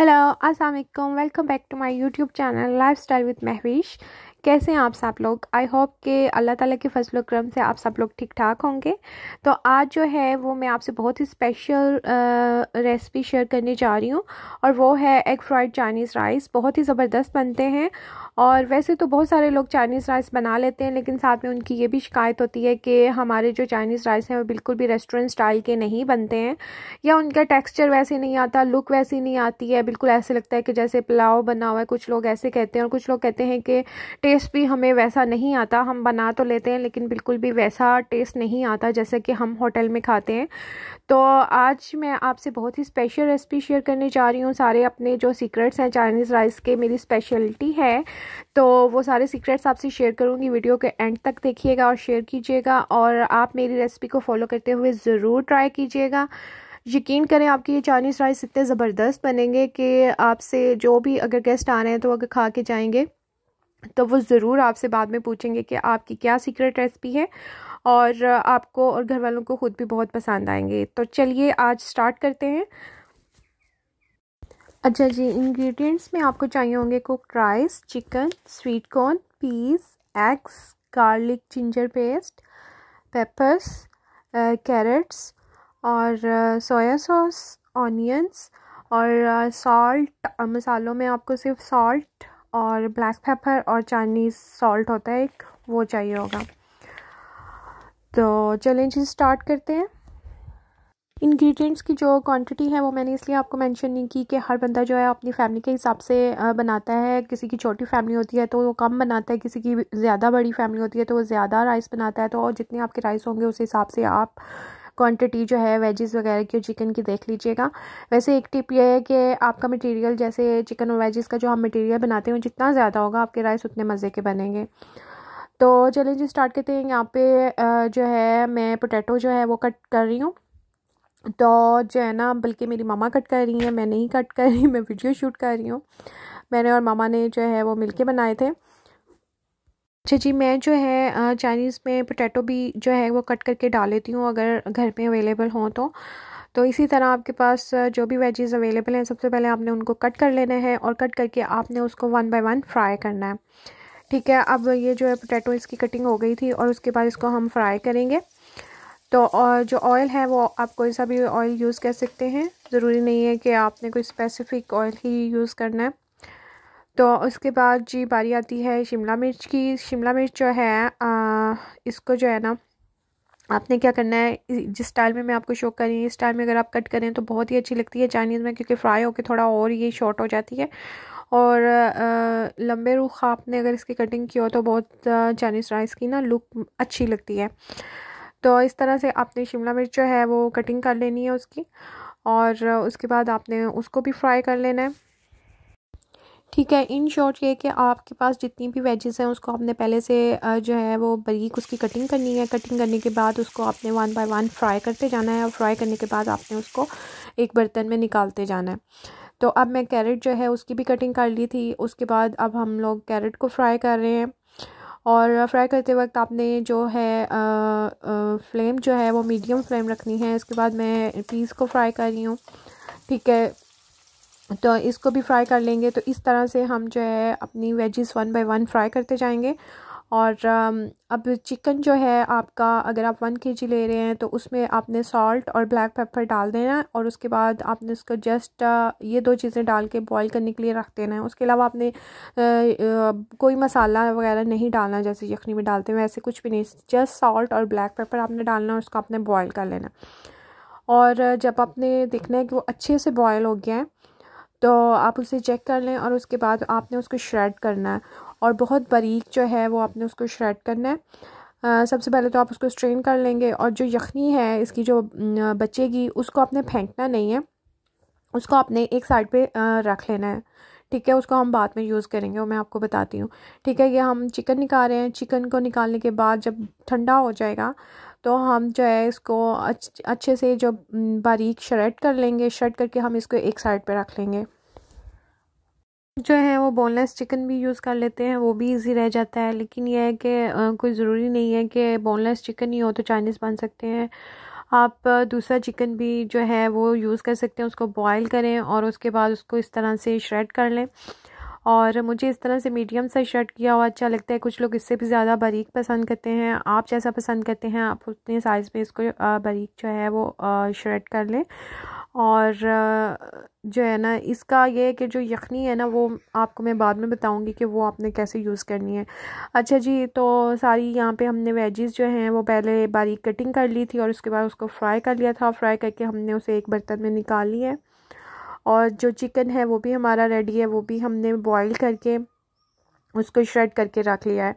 Hello अस्सलाम वालेकुम welcome back to my YouTube channel lifestyle with Mahvish कैसे हैं आप सब लोग? आई होप के अल्लाह ताला के फजल करम से आप सब लोग ठीक ठाक होंगे। तो आज जो है, वो मैं आपसे बहुत ही स्पेशल रेसिपी शेयर करने जा रही हूँ। और वो है एग फ्राइड चाइनीज़ राइस बहुत ही ज़बरदस्त बनते हैं। और वैसे तो बहुत सारे लोग चाइनीज़ राइस बना लेते हैं, लेकिन साथ में उनकी ये भी शिकायत होती है कि हमारे जो चाइनीज़ राइस हैं वो बिल्कुल भी रेस्टोरेंट स्टाइल के नहीं बनते हैं, या उनका टेक्स्चर वैसे नहीं आता लुक वैसी नहीं आती है, बिल्कुल ऐसे लगता है कि जैसे पुलाव बना हुआ है, कुछ लोग ऐसे कहते हैं और कुछ लोग कहते हैं कि टेस्ट भी हमें वैसा नहीं आता, हम बना तो लेते हैं, लेकिन बिल्कुल भी वैसा टेस्ट नहीं आता जैसे कि हम होटल में खाते हैं। तो आज मैं आपसे बहुत ही स्पेशल रेसिपी शेयर करने जा रही हूँ। सारे अपने जो सीक्रेट्स हैं चाइनीज़ राइस के मेरी स्पेशलिटी है। तो वो सारे सीक्रेट्स आपसे शेयर करूँगी। वीडियो के एंड तक देखिएगा और शेयर कीजिएगा और आप मेरी रेसिपी को फॉलो करते हुए ज़रूर ट्राई कीजिएगा। यकीन करें, आपके ये चाइनीज़ राइस इतने ज़बरदस्त बनेंगे कि आपसे जो भी अगर गेस्ट आ रहे हैं तो अगर खा के जाएँगे तो वो ज़रूर आपसे बाद में पूछेंगे कि आपकी क्या सीक्रेट रेसिपी है। और आपको और घर वालों को ख़ुद भी बहुत पसंद आएँगे। तो चलिए आज स्टार्ट करते हैं। अच्छा जी इंग्रेडिएंट्स में आपको चाहिए होंगे cook rice chicken sweet corn peas eggs garlic ginger paste peppers carrots और सोया सॉस ऑनियंस और सॉल्ट मसालों में आपको सिर्फ़ सॉल्ट और ब्लैक पेपर और चाइनीज़ सॉल्ट होता है, एक वो चाहिए होगा। तो चलें जी स्टार्ट करते हैं। इंग्रेडिएंट्स की जो क्वांटिटी है, वो मैंने इसलिए आपको मेंशन नहीं की कि हर बंदा जो है अपनी फैमिली के हिसाब से बनाता है। किसी की छोटी फैमिली होती है तो वो कम बनाता है, किसी की ज़्यादा बड़ी फैमिली होती है तो वो ज़्यादा राइस बनाता है। तो जितने आपके राइस होंगे, उस हिसाब से आप क्वांटिटी जो है वेजेस वगैरह की चिकन की देख लीजिएगा। वैसे एक टिप ये है कि आपका मटेरियल जैसे चिकन और वेजेस का जो हम मटेरियल बनाते हैं जितना ज़्यादा होगा, आपके राइस उतने मज़े के बनेंगे। तो चलिए जी स्टार्ट करते हैं। यहाँ पे जो है, मैं पोटैटो जो है वो कट कर रही हूँ। तो जो है ना, बल्कि मेरी मामा कट कर रही हैं, मैं नहीं कट कर रही, मैं वीडियो शूट कर रही हूँ। मैंने और मामा ने जो है वो मिलके बनाए थे। अच्छा जी, मैं जो है चाइनीज़ में पोटैटो भी जो है वो कट करके डाल लेती हूँ अगर घर में अवेलेबल हों तो। तो इसी तरह आपके पास जो भी वेजेस अवेलेबल हैं, सबसे पहले आपने उनको कट कर लेना है और कट करके आपने उसको वन बाय वन फ्राई करना है। ठीक है अब ये जो है पोटैटो इसकी कटिंग हो गई थी और उसके बाद इसको हम फ्राई करेंगे। तो और जो ऑयल है वो आप कोई सा भी ऑयल यूज़ कर सकते हैं। ज़रूरी नहीं है कि आपने कोई स्पेसिफ़िक ऑयल ही यूज़ करना है। तो उसके बाद जी बारी आती है शिमला मिर्च की। शिमला मिर्च जो है आ, इसको जो है ना आपने क्या करना है जिस स्टाइल में मैं आपको शो कर रही इस स्टाइल में अगर आप कट करें तो बहुत ही अच्छी लगती है। चाइनीज़ में क्योंकि फ्राई होकर थोड़ा और ये शॉर्ट हो जाती है। और आ, लंबे रुख आपने अगर इसकी कटिंग की हो तो बहुत चाइनीज़ राइस की ना लुक अच्छी लगती है। तो इस तरह से आपने शिमला मिर्च जो है वो कटिंग कर लेनी है उसकी और उसके बाद आपने उसको भी फ्राई कर लेना है। ठीक है इन शॉर्ट ये कि आपके पास जितनी भी वेजेस हैं उसको आपने पहले से जो है वो बरीक उसकी कटिंग करनी है। कटिंग करने के बाद उसको आपने वन बाय वन फ्राई करते जाना है और फ्राई करने के बाद आपने उसको एक बर्तन में निकालते जाना है। तो अब मैं कैरेट जो है उसकी भी कटिंग कर ली थी। उसके बाद अब हम लोग कैरेट को फ्राई कर रहे हैं। और फ्राई करते वक्त आपने जो है आ, आ, फ्लेम जो है वो मीडियम फ्लेम रखनी है। इसके बाद मैं पीस को फ्राई कर रही हूँ। ठीक है? तो इसको भी फ्राई कर लेंगे। तो इस तरह से हम जो है अपनी veggies one by one fry करते जाएँगे। और अब चिकन जो है आपका, अगर आप वन के जी ले रहे हैं तो उसमें आपने सॉल्ट और ब्लैक पेपर डाल देना है और उसके बाद आपने उसको जस्ट ये दो चीज़ें डाल के बॉईल करने के लिए रख देना है। उसके अलावा आपने कोई मसाला वगैरह नहीं डालना जैसे यखनी में डालते हैं, वैसे कुछ भी नहीं। जस्ट सॉल्ट और ब्लैक पेपर आपने डालना है, उसको आपने बॉयल कर लेना और जब आपने देखना है कि वो अच्छे से बॉयल हो गया है तो आप उसे चेक कर लें और उसके बाद आपने उसको श्रेड करना है। और बहुत बारीक जो है वो आपने उसको श्रेड करना है। सबसे पहले तो आप उसको स्ट्रेन कर लेंगे और जो यखनी है, इसकी जो बचेगी, उसको आपने फेंकना नहीं है। उसको आपने एक साइड पे रख लेना है। ठीक है, उसको हम बाद में यूज़ करेंगे, वो मैं आपको बताती हूँ। ठीक है, ये हम चिकन निकाल रहे हैं। चिकन को निकालने के बाद जब ठंडा हो जाएगा तो हम जो है इसको अच्छे से जो बारीक शर्ट कर लेंगे। शर्ट करके हम इसको एक साइड पे रख लेंगे। जो है वो बोनलेस चिकन भी यूज़ कर लेते हैं, वो भी इजी रह जाता है। लेकिन यह है कि कोई ज़रूरी नहीं है कि बोनलेस चिकन ही हो तो चाइनीज़ बन सकते हैं। आप दूसरा चिकन भी जो है वो यूज़ कर सकते हैं, उसको बॉयल करें और उसके बाद उसको इस तरह से श्रेड कर लें। और मुझे इस तरह से मीडियम सा शर्ट किया हुआ अच्छा लगता है। कुछ लोग इससे भी ज़्यादा बारीक पसंद करते हैं। आप जैसा पसंद करते हैं, आप उतने साइज़ में इसको बारीक जो है वो शर्ट कर लें। और जो है ना, इसका ये है कि जो यखनी है ना, वो आपको मैं बाद में बताऊँगी कि वो आपने कैसे यूज़ करनी है। अच्छा जी तो सारी यहाँ पे हमने वेजेस जो हैं, वो पहले बारीक कटिंग कर ली थी और उसके बाद उसको फ्राई कर लिया था। फ्राई करके हमने उसे एक बर्तन में निकाल लिया है और जो चिकन है, वो भी हमारा रेडी है, वो भी हमने बॉईल करके उसको श्रेड करके रख लिया है।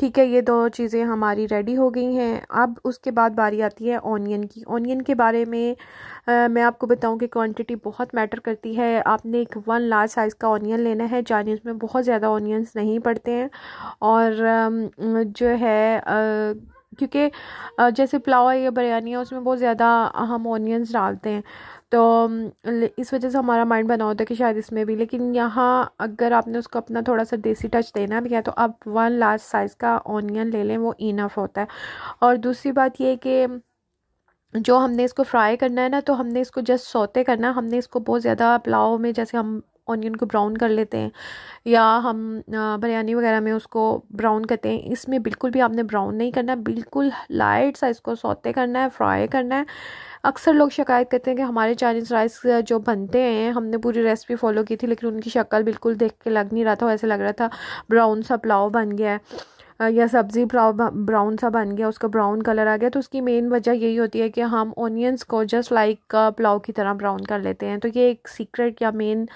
ठीक है ये दो चीज़ें हमारी रेडी हो गई हैं। अब उसके बाद बारी आती है ऑनियन की। ऑनियन के बारे में आ, मैं आपको बताऊँ कि क्वांटिटी बहुत मैटर करती है। आपने एक वन लार्ज साइज़ का ऑनियन लेना है चाइनीज़ में बहुत ज़्यादा ऑनियंस नहीं पड़ते हैं। और जो है आ, क्योंकि जैसे पुलाव या बिरयानी है उसमें बहुत ज़्यादा हम ऑनियंस डालते हैं। तो इस वजह से हमारा माइंड बना होता है कि शायद इसमें भी, लेकिन यहाँ अगर आपने उसको अपना थोड़ा सा देसी टच देना भी है तो आप वन लार्ज साइज़ का ऑनियन ले लें, वो इनफ होता है। और दूसरी बात ये कि जो हमने इसको फ्राई करना है ना तो हमने इसको जस्ट सोते करना हमने इसको बहुत ज़्यादा पुलाव में, जैसे हम ऑनियन को ब्राउन कर लेते हैं, या हम बिरयानी वगैरह में उसको ब्राउन करते हैं, इसमें बिल्कुल भी आपने ब्राउन नहीं करना बिल्कुल लाइट सा इसको सौते करना है फ्राई करना है। अक्सर लोग शिकायत करते हैं कि हमारे चाइनीज़ राइस जो बनते हैं, हमने पूरी रेसिपी फॉलो की थी, लेकिन उनकी शक्ल बिल्कुल देख के लग नहीं रहा था ऐसे लग रहा था ब्राउन सा पुलाव बन गया है या सब्ज़ी ब्राउन सा बन गया, उसका ब्राउन कलर आ गया। तो उसकी मेन वजह यही होती है कि हम ऑनियंस को जस्ट लाइक पुलाव की तरह ब्राउन कर लेते हैं। तो ये एक सीक्रेट या मेन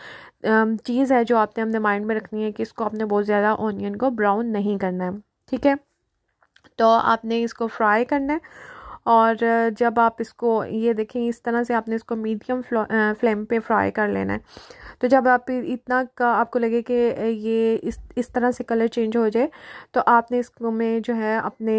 चीज़ है जो आपने अपने माइंड में रखनी है कि इसको आपने बहुत ज़्यादा ऑनियन को ब्राउन नहीं करना है। ठीक है? तो आपने इसको फ्राई करना है। और जब आप इसको, ये देखें, इस तरह से आपने इसको मीडियम फ्लेम पे फ्राई कर लेना है। तो जब आप इतना का, आपको लगे कि ये इस इस तरह से कलर चेंज हो जाए तो आपने इसको में जो है अपने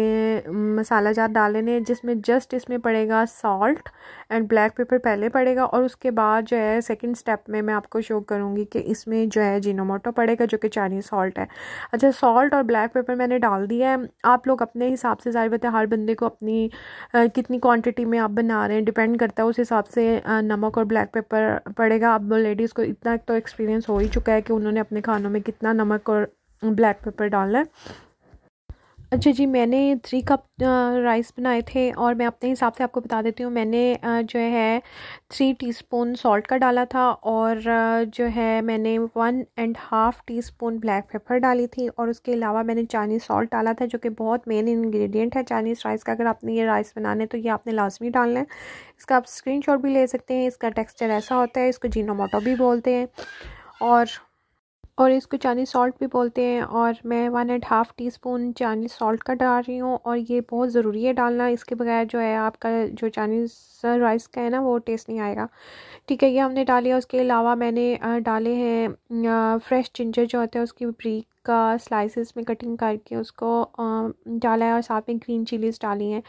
मसाला जार डाल लेने जिसमें जस्ट इसमें पड़ेगा सॉल्ट एंड ब्लैक पेपर पहले पड़ेगा और उसके बाद जो है सेकंड स्टेप में मैं आपको शो करूँगी कि इसमें जो है जीनोमोटो पड़ेगा, जो कि चाइनीज़ सॉल्ट है। अच्छा सॉल्ट और ब्लैक पेपर मैंने डाल दिया है। आप लोग अपने हिसाब से ज़ाहिर बताए, हर बंदे को अपनी कितनी क्वांटिटी में आप बना रहे हैं डिपेंड करता है उस हिसाब से नमक और ब्लैक पेपर पड़ेगा। अब लेडीज़ को इतना तो एक्सपीरियंस हो ही चुका है कि उन्होंने अपने खानों में कितना नमक और ब्लैक पेपर डालना है। अच्छा जी, मैंने थ्री कप राइस बनाए थे और मैं अपने हिसाब से आपको बता देती हूँ, मैंने जो है थ्री टीस्पून सॉल्ट का डाला था और जो है मैंने one and half teaspoon black pepper डाली थी और उसके अलावा मैंने चाइनीज़ सॉल्ट डाला था जो कि बहुत मेन इंग्रेडिएंट है चाइनीज़ राइस का। अगर आपने ये राइस बनाने तो ये आपने लाजमी डालना है। इसका आप स्क्रीन भी ले सकते हैं, इसका टेक्स्चर ऐसा होता है, इसको जीनोमोटो भी बोलते हैं और और इसको चाइनीज़ सॉल्ट भी बोलते हैं और मैं one and half teaspoon Chinese salt का डाल रही हूँ और ये बहुत ज़रूरी है डालना। इसके बगैर जो है आपका जो चाइनीज़ राइस का है ना, वो टेस्ट नहीं आएगा। ठीक है, ये हमने डाली उसके अलावा मैंने डाले हैं फ्रेश जिंजर जो होता है, उसकी ब्रीक का स्लाइसेस में कटिंग करके उसको डाला है और साथ में ग्रीन चिलीज़ डाली हैं।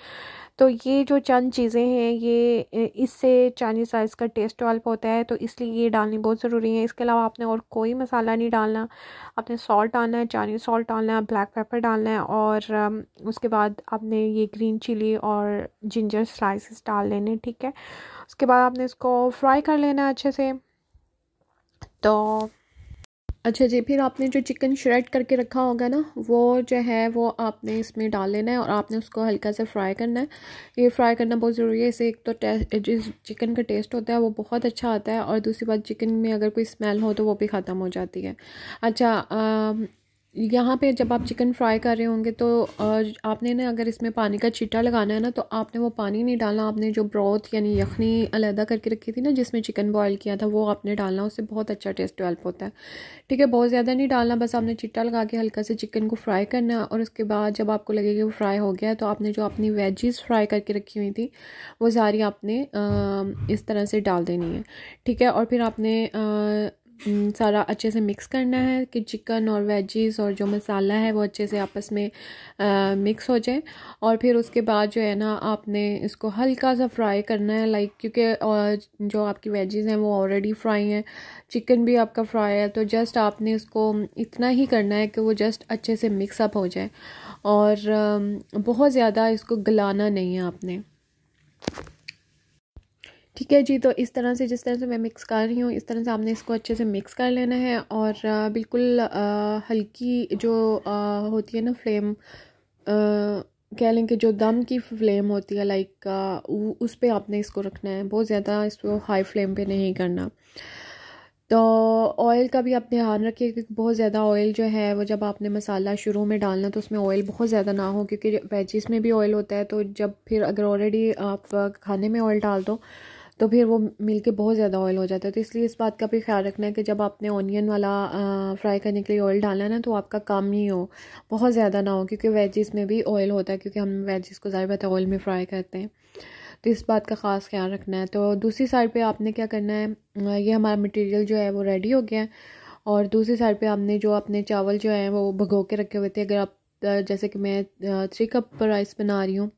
तो ये जो चंद चीज़ें हैं, ये इससे चाइनीज़ राइस का टेस्ट डेवलप होता है तो इसलिए ये डालनी बहुत ज़रूरी है। इसके अलावा आपने और कोई मसाला नहीं डालना। आपने सॉल्ट डालना है चाइनीज़ सॉल्ट डालना है ब्लैक पेपर डालना है और उसके बाद आपने ये ग्रीन चिली और जिंजर स्लाइसिस डाल लेने, ठीक है? उसके बाद आपने इसको फ्राई कर लेना अच्छे से। तो अच्छा जी फिर आपने जो चिकन श्रेड करके रखा होगा ना वो जो है वो आपने इसमें डाल लेना है और आपने उसको हल्का सा फ्राई करना है। ये फ्राई करना बहुत ज़रूरी है इसे एक तो टेस्ट जिस चिकन का टेस्ट होता है वो बहुत अच्छा आता है और दूसरी बात चिकन में अगर कोई स्मेल हो तो वो भी ख़त्म हो जाती है। अच्छा आ, यहाँ पे जब आप चिकन फ्राई कर रहे होंगे तो आपने ना अगर इसमें पानी का छीटा लगाना है ना तो आपने वो पानी नहीं डालना। आपने जो ब्रॉथ यानी यखनी अलहदा करके रखी थी ना, जिसमें चिकन बॉयल किया था, वो आपने डालना, उससे बहुत अच्छा टेस्ट डेवलप होता है। ठीक है, बहुत ज़्यादा नहीं डालना, बस आपने चिट्टा लगा के हल्का से चिकन को फ्राई करना और उसके बाद जब आपको लगे कि वो फ्राई हो गया तो आपने जो अपनी वेजिस फ्राई करके रखी हुई थी, वो सारी आपने इस तरह से डाल देनी है। ठीक है, और फिर आपने सारा अच्छे से मिक्स करना है कि चिकन और वेजीज और जो मसाला है वो अच्छे से आपस में आ, मिक्स हो जाए। और फिर उसके बाद जो है ना आपने इसको हल्का सा फ्राई करना है लाइक क्योंकि जो आपकी वेजीज हैं वो ऑलरेडी फ्राई हैं। चिकन भी आपका फ्राई है तो जस्ट आपने इसको इतना ही करना है कि वो जस्ट अच्छे से मिक्सअप हो जाए। और बहुत ज़्यादा इसको गलाना नहीं है आपने। ठीक है जी तो इस तरह से जिस तरह से मैं मिक्स कर रही हूँ, इस तरह से आपने इसको अच्छे से मिक्स कर लेना है और बिल्कुल हल्की जो होती है ना फ्लेम कह लें कि जो दम की फ्लेम होती है लाइक उस पर आपने इसको रखना है। बहुत ज़्यादा इसको हाई फ्लेम पे नहीं करना। तो ऑयल का भी आप ध्यान रखिए क्योंकि बहुत ज़्यादा ऑयल जो है, वो जब आपने मसाला शुरू में डालना तो उसमें ऑयल बहुत ज़्यादा ना हो, क्योंकि वेजिस में भी ऑयल होता है तो जब फिर अगर ऑलरेडी आप खाने में ऑयल डाल दो तो फिर वो मिल के बहुत ज़्यादा ऑयल हो जाता है। तो इसलिए इस बात का भी ख्याल रखना है कि जब आपने ऑनियन वाला फ्राई करने के लिए ऑयल डालना है ना तो आपका कम ही हो, बहुत ज़्यादा ना हो, क्योंकि वेजिस में भी ऑयल होता है, क्योंकि हम वेजिस को ज़्यादा बात ऑयल में फ्राई करते हैं। तो इस बात का ख़ास ख्याल रखना है। तो दूसरी साइड पे आपने क्या करना है ये हमारा मटेरियल जो है, वो रेडी हो गया है। और दूसरी साइड पे आपने जो अपने चावल जो है, वो भगो के रखे हुए थे। अगर आप जैसे कि मैं थ्री कप राइस बना रही हूँ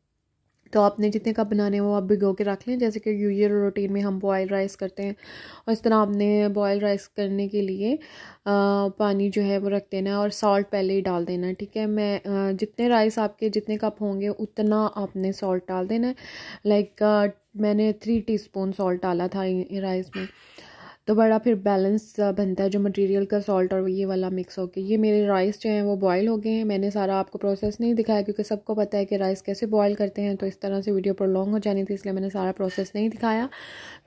तो आपने जितने कप बनाने हैं वो आप भिगो के रख लें जैसे कि यूजल रूटीन में हम बॉयल राइस करते हैं। और इस तरह आपने बॉयल राइस करने के लिए आ, पानी जो है वो रख देना है और सॉल्ट पहले ही डाल देना है ठीक है? मैं आ, जितने राइस आपके जितने कप होंगे उतना आपने सॉल्ट डाल देना है। लाइक मैंने थ्री टी स्पून सॉल्ट डाला था राइस में। तो बड़ा फिर बैलेंस बनता है जो मटेरियल का सॉल्ट और ये वाला मिक्स होकर ये मेरे राइस जो हैं वो बॉयल हो गए हैं। मैंने सारा आपको प्रोसेस नहीं दिखाया क्योंकि सबको पता है कि राइस कैसे बॉयल करते हैं। तो इस तरह से वीडियो पर लॉन्ग हो जानी थी, इसलिए मैंने सारा प्रोसेस नहीं दिखाया।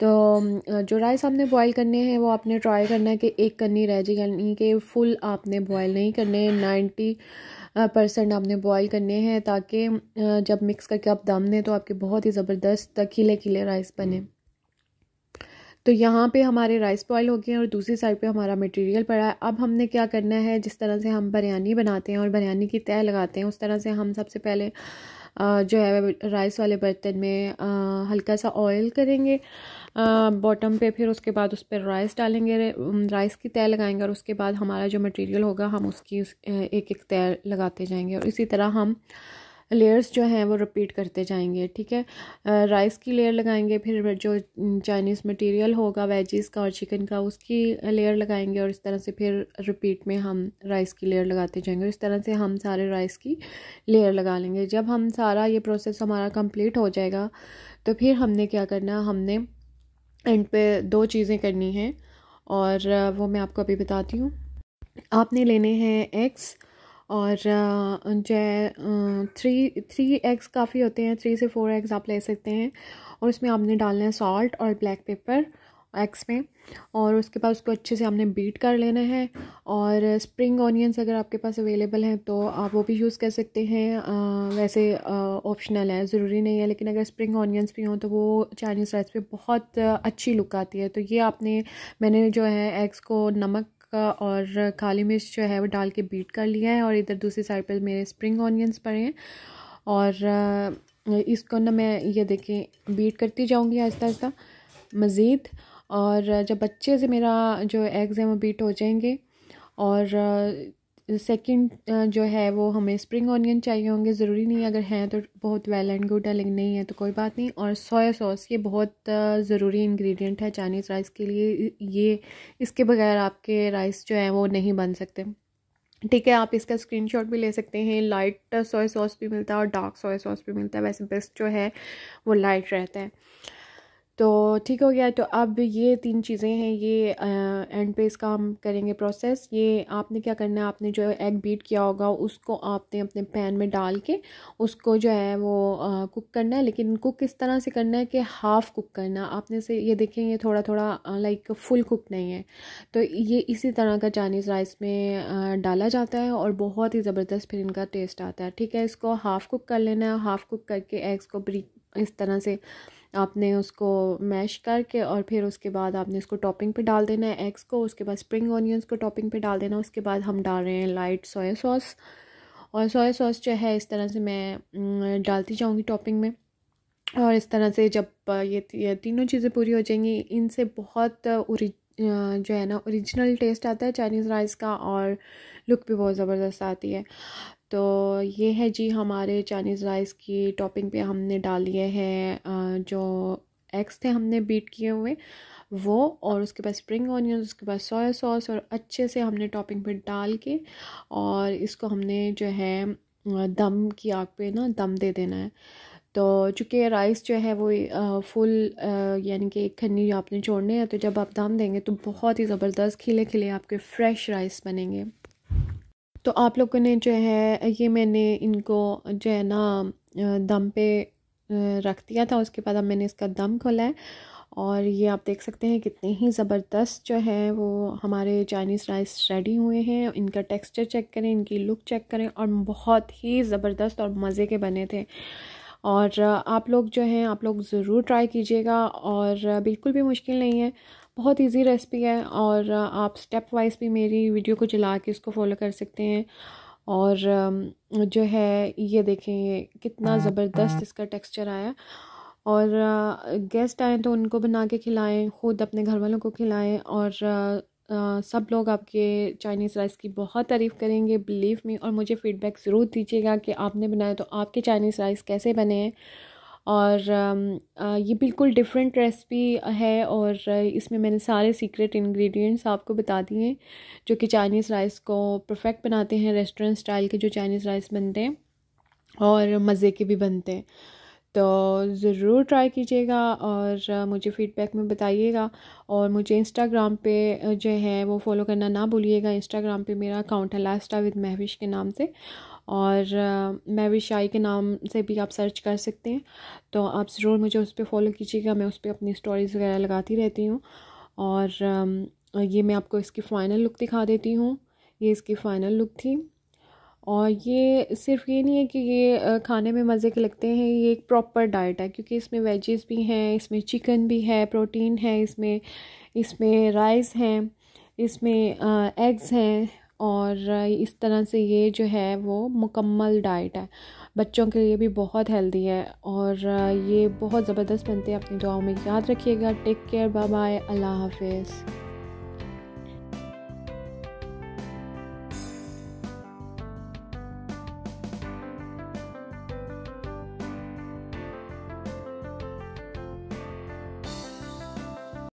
तो जो राइस आपने बॉयल करने हैं, वो आपने ट्राई करना है कि एक कन्नी रह जाए, यानी कि फुल आपने बॉयल नहीं करने नाइन्टी परसेंट आपने बॉयल करने हैं ताकि जब मिक्स करके आप दम दें तो आपके बहुत ही ज़बरदस्त खिले खिले राइस बने। तो यहाँ पे हमारे राइस बॉयल हो गए और दूसरी साइड पे हमारा मटेरियल पड़ा है। अब हमने क्या करना है? जिस तरह से हम बिरयानी बनाते हैं और बिरयानी की तय लगाते हैं, उस तरह से हम सबसे पहले जो है राइस वाले बर्तन में हल्का सा ऑयल करेंगे बॉटम पे, फिर उसके बाद उस पर राइस डालेंगे राइस की तय लगाएँगे और उसके बाद हमारा जो मटेरियल होगा, हम उसकी एक एक तय लगाते जाएँगे। और इसी तरह हम लेयर्स जो हैं वो रिपीट करते जाएँगे, ठीक है? राइस की लेयर लगाएँगे, फिर जो चाइनीज़ मटेरियल होगा वेजिस का और चिकन का, उसकी लेयर लगाएँगे और इस तरह से फिर रिपीट में हम राइस की लेयर लगाते जाएँगे इस तरह से हम सारे राइस की लेयर लगा लेंगे। जब हम सारा ये प्रोसेस हमारा कंप्लीट हो जाएगा तो फिर हमने क्या करना, हमने एंड पे दो चीज़ें करनी हैं और वो मैं आपको अभी बताती हूँ। आपने लेने हैं एग्स और जो थ्री थ्री एग्स काफ़ी होते हैं थ्री से फोर एग्स आप ले सकते हैं। और उसमें आपने डालना है सॉल्ट और ब्लैक पेपर एग्स में। और उसके बाद उसको अच्छे से आपने बीट कर लेना है। और स्प्रिंग ऑनियंस अगर आपके पास अवेलेबल हैं तो आप वो भी यूज़ कर सकते हैं। आ, वैसे ऑप्शनल है ज़रूरी नहीं है लेकिन अगर स्प्रिंग ऑनियंस भी हों तो वो चाइनीज़ राइस पे बहुत अच्छी लुक आती है। तो ये आपने मैंने जो है एग्स को नमक का और काली मिर्च जो है वो डाल के बीट कर लिया है और इधर दूसरी साइड पर मेरे स्प्रिंग ऑनियंस पड़े हैं। और इसको ना मैं ये देखें बीट करती जाऊँगी आहिस्ता आहिस्ता, मज़ीद। और जब अच्छे से मेरा जो एग्ज़ हैं वो बीट हो जाएँगे। और सेकंड जो है वो हमें स्प्रिंग ऑनियन चाहिए होंगे, ज़रूरी नहीं अगर हैं तो बहुत वेल एंड गुड है लेकिन नहीं है तो कोई बात नहीं। और सोया सॉस ये बहुत ज़रूरी इंग्रेडिएंट है चाइनीज़ राइस के लिए। ये, इसके बगैर आपके राइस जो है वो नहीं बन सकते। ठीक है, आप इसका स्क्रीनशॉट भी ले सकते हैं। लाइट सोया सॉस भी मिलता है और डार्क सोया सॉस भी मिलता है। वैसे बेस्ट जो है वो लाइट रहता है। तो ठीक हो गया तो अब ये तीन चीज़ें हैं ये एंड पे इसका हम करेंगे प्रोसेस ये आपने क्या करना है? आपने जो एग बीट किया होगा उसको आपने अपने पैन में डाल के उसको जो है वो आ, कुक करना है। लेकिन कुक किस तरह से करना है कि हाफ़ कुक करना आपने से ये देखें ये थोड़ा थोड़ा लाइक फुल कुक नहीं है। तो ये इसी तरह का चाइनीज़ राइस में आ, डाला जाता है और बहुत ही ज़बरदस्त फिर इनका टेस्ट आता है। ठीक है इसको हाफ़ कुक कर लेना है। हाफ़ कुक करके एग्स को इस तरह से आपने उसको मैश करके और फिर उसके बाद आपने उसको टॉपिंग पे डाल देना है एग्स को, उसके बाद स्प्रिंग ऑनियंस को टॉपिंग पे डाल देना उसके बाद हम डाल रहे हैं लाइट सोया सॉस। और सोया सॉस जो है, इस तरह से मैं डालती जाऊँगी टॉपिंग में। और इस तरह से जब ये ये तीनों चीज़ें पूरी हो जाएँगी, इनसे बहुत जो है ना ओरिजिनल टेस्ट आता है चाइनीज़ राइस का और लुक भी बहुत ज़बरदस्त आती है। तो ये है जी हमारे चाइनीज़ राइस की टॉपिंग पे हमने डाल लिए हैं जो एग्स थे हमने बीट किए हुए, वो और उसके बाद स्प्रिंग ऑनियन उसके बाद सोया सॉस और अच्छे से हमने टॉपिंग पे डाल के और इसको हमने जो है दम की आग पे ना, दम दे देना है। तो चूँकि राइस जो है वो फुल यानी कि एक खन्नी आपने छोड़ने हैं तो जब आप दम देंगे तो बहुत ही ज़बरदस्त खिले खिले आपके फ्रेश राइस बनेंगे। तो आप लोगों ने जो है, ये मैंने इनको जो है ना दम पे रख दिया था, उसके बाद अब मैंने इसका दम खोला है। और ये आप देख सकते हैं कितने ही ज़बरदस्त जो है वो हमारे चाइनीज़ राइस रेडी हुए हैं। इनका टेक्सचर चेक करें, इनकी लुक चेक करें और बहुत ही ज़बरदस्त और मज़े के बने थे। और आप लोग जो हैं आप लोग ज़रूर ट्राई कीजिएगा और बिल्कुल भी मुश्किल नहीं है। बहुत इजी रेसिपी है और आप स्टेप वाइज भी मेरी वीडियो को चला के इसको फॉलो कर सकते हैं। और जो है ये देखें कितना ज़बरदस्त इसका टेक्सचर आया। और गेस्ट आए तो उनको बना के खिलाएँ ख़ुद अपने घर वालों को खिलाएँ और सब लोग आपके चाइनीज़ राइस की बहुत तारीफ़ करेंगे बिलीव में और मुझे फ़ीडबैक ज़रूर दीजिएगा कि आपने बनाया तो आपके चाइनीज़ राइस कैसे बने हैं। और ये बिल्कुल डिफरेंट रेसिपी है और इसमें मैंने सारे सीक्रेट इंग्रेडिएंट्स आपको बता दिए हैं, जो कि चाइनीज़ राइस को परफेक्ट बनाते हैं रेस्टोरेंट स्टाइल के जो चाइनीज़ राइस बनते हैं और मज़े के भी बनते हैं। तो ज़रूर ट्राई कीजिएगा और मुझे फ़ीडबैक में बताइएगा और मुझे इंस्टाग्राम पे जो है वो फॉलो करना ना भूलिएगा। इंस्टाग्राम पे मेरा अकाउंट है लास्टा विद महविश के नाम से और महविश आई के नाम से भी आप सर्च कर सकते हैं। तो आप ज़रूर मुझे उस पर फॉलो कीजिएगा, मैं उस पर अपनी स्टोरीज़ वगैरह लगाती रहती हूँ और ये मैं आपको इसकी फ़ाइनल लुक दिखा देती हूँ। ये इसकी फ़ाइनल लुक थी। और ये सिर्फ़ ये नहीं है कि ये खाने में मज़े के लगते हैं, ये एक प्रॉपर डाइट है, क्योंकि इसमें वेजेस भी हैं, इसमें चिकन भी है प्रोटीन है, इसमें इसमें राइस हैं, इसमें एग्स हैं और इस तरह से ये जो है वो मुकम्मल डाइट है। बच्चों के लिए भी बहुत हेल्दी है और ये बहुत ज़बरदस्त बनते हैं। अपनी दुआओं में याद रखिएगा। टेक केयर बाय बाय अल्लाह हाफिज़।